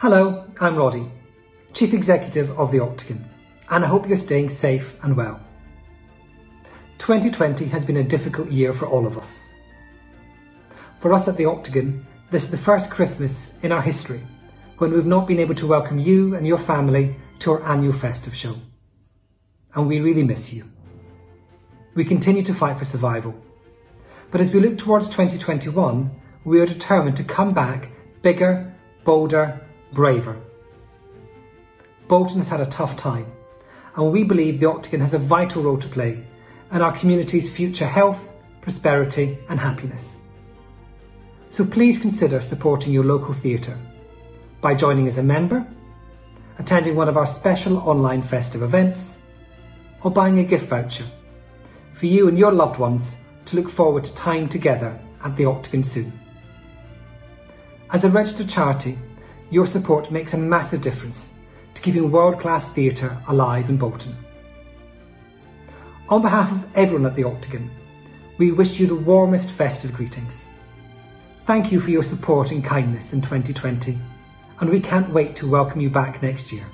Hello, I'm Roddy, Chief Executive of the Octagon, and I hope you're staying safe and well. 2020 has been a difficult year for all of us. For us at the Octagon, this is the first Christmas in our history when we've not been able to welcome you and your family to our annual festive show. And we really miss you. We continue to fight for survival. But as we look towards 2021, we are determined to come back bigger, bolder, braver. Bolton has had a tough time, and we believe the Octagon has a vital role to play in our community's future health, prosperity and happiness. So please consider supporting your local theatre by joining as a member, attending one of our special online festive events, or buying a gift voucher for you and your loved ones to look forward to time together at the Octagon soon. As a registered charity, your support makes a massive difference to keeping world-class theatre alive in Bolton. On behalf of everyone at the Octagon, we wish you the warmest festive greetings. Thank you for your support and kindness in 2020, and we can't wait to welcome you back next year.